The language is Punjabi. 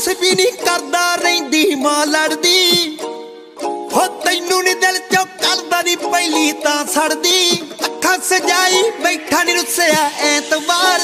ਮਿਸ ਵੀ ਨਹੀਂ ਕਰਦਾ ਰਹਿੰਦੀ, ਮਾਂ ਲੜਦੀ। ਹੋ, ਤੈਨੂੰ ਨੀ ਦਿਲ ਚੋਂ ਕੱਲਦਾ ਨਹੀਂ ਪਹਿਲੀ ਤਾਂ ਸੜਦੀ। ਅੱਖਾਂ ਸਜਾਈ ਬੈਠਾ ਨੀ ਰੁੱਸਿਆ ਐਤਵਾਰ। ਦਾ